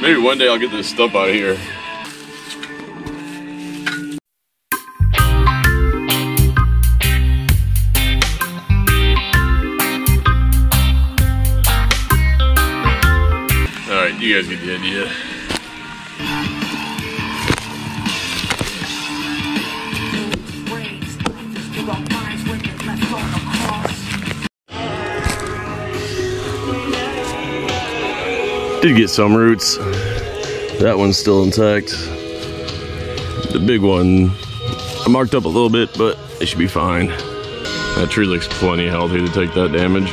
Maybe one day I'll get this stuff out of here. Alright, you guys get the idea. Did get some roots. That one's still intact. The big one, I marked up a little bit, but it should be fine. That tree looks plenty healthy to take that damage.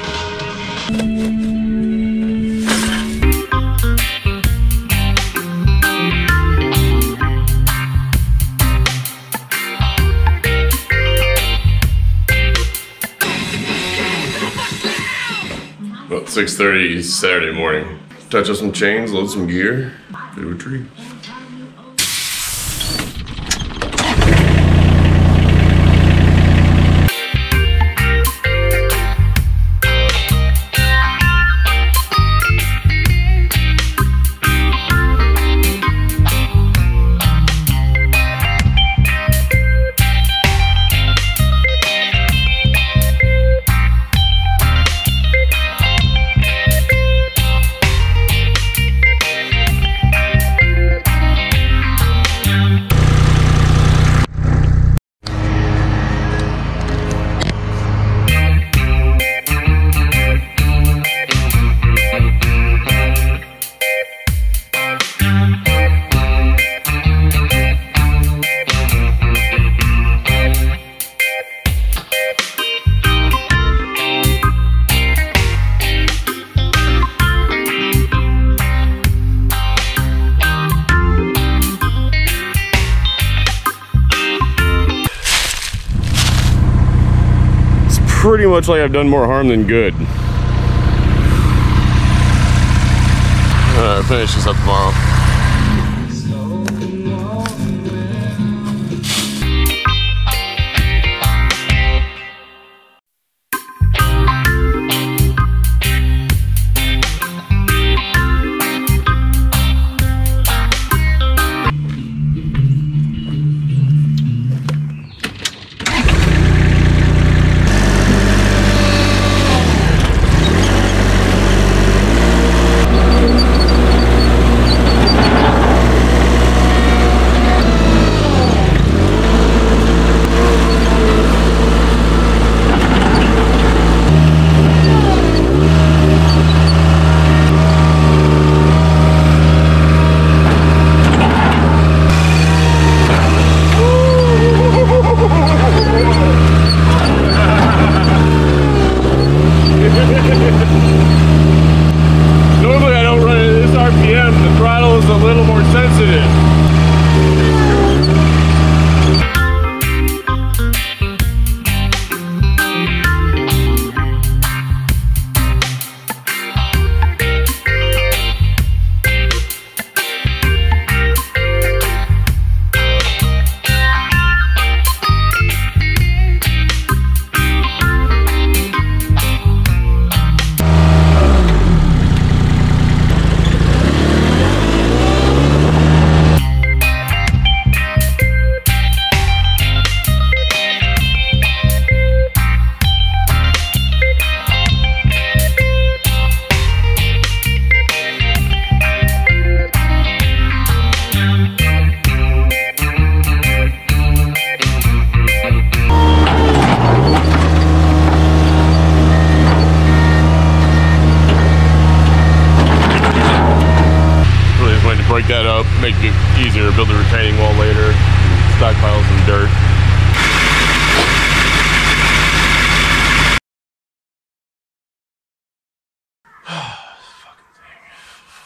About 6.30 Saturday morning. Touch up some chains, load some gear, to a tree. Pretty much like I've done more harm than good. Alright, finish this up tomorrow. Break that up, make it easier, to build a retaining wall later, stockpile some dirt.